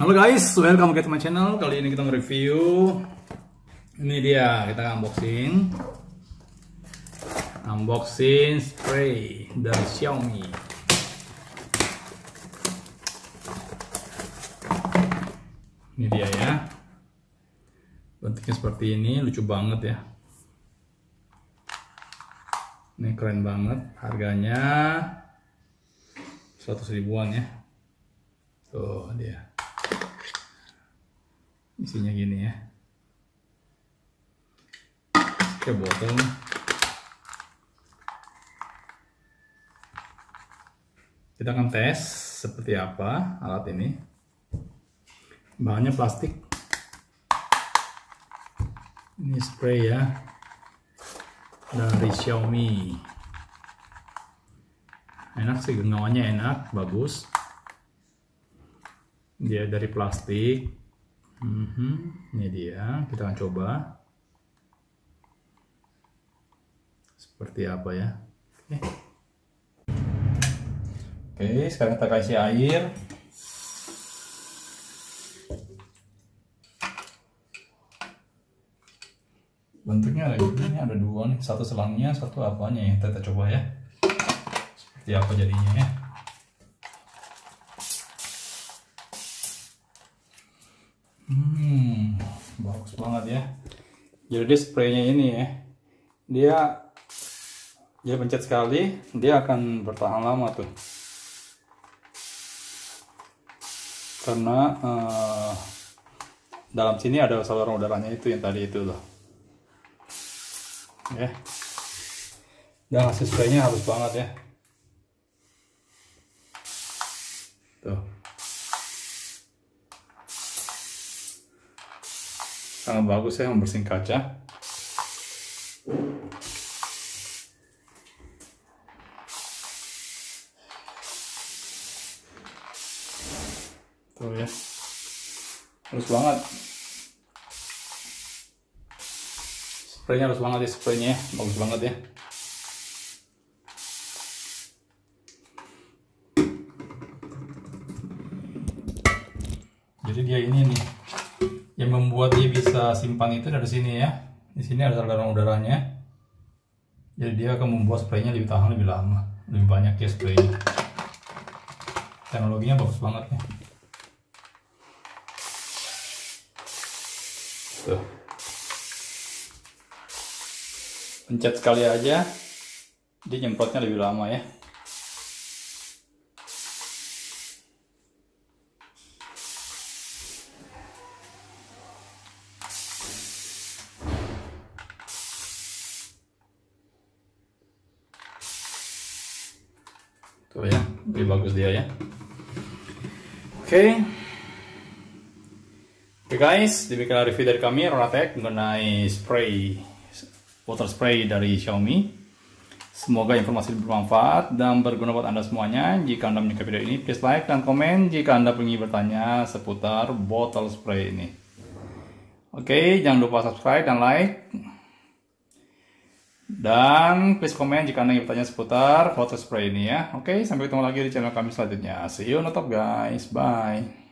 Halo guys, welcome back to my channel. Kali ini kita nge-review. Ini dia, kita unboxing. Unboxing spray dari Xiaomi. Ini dia ya. Bentuknya seperti ini, lucu banget ya. Ini keren banget, harganya 100 ribuan ya. Tuh dia isinya gini ya. Ke botol. Kita akan tes seperti apa alat ini. Bahannya plastik. Ini spray ya. Dari Xiaomi. Enak sih genggamannya enak bagus. Dia dari plastik hmm, ini dia. Kita akan coba. Seperti apa ya? Oke. Oke sekarang kita kasih air. Bentuknya ada ini ada dua nih. Satu selangnya satu apanya ya? Kita coba ya. Seperti apa jadinya ya Hmm, bagus banget ya. Jadi spraynya ini ya, dia dia pencet sekali, dia akan bertahan lama tuh. Karena uh, dalam sini ada saluran udaranya itu yang tadi itu loh. Ya. Dan hasil spraynya halus banget ya. Sangat bagus ya membersihkan kaca. Tuh ya. Halus banget. Spraynya halus banget ya spraynya ya. Bagus banget ya. Jadi dia ini nih yang membuat dia bisa simpan itu dari sini ya. Di sini ada saluran udaranya. Jadi dia akan membuat spraynya lebih tahan lebih lama. Lebih banyak ya spraynya. Teknologinya bagus banget ya. Tuh. Pencet sekali aja. Dia nyemprotnya lebih lama ya tuh ya lebih bagus dia ya. Oke. Okay. oke okay guys demikian review dari kami Ronatek mengenai spray water spray dari Xiaomi. Semoga informasi bermanfaat dan berguna buat anda semuanya. Jika anda menyukai video ini please like dan komen jika anda ingin bertanya seputar botol spray ini. Oke okay, jangan lupa subscribe dan like dan please komen jika Anda ingin bertanya seputar water spray ini ya. Oke, sampai ketemu lagi di channel kami selanjutnya. See you on top guys. Bye.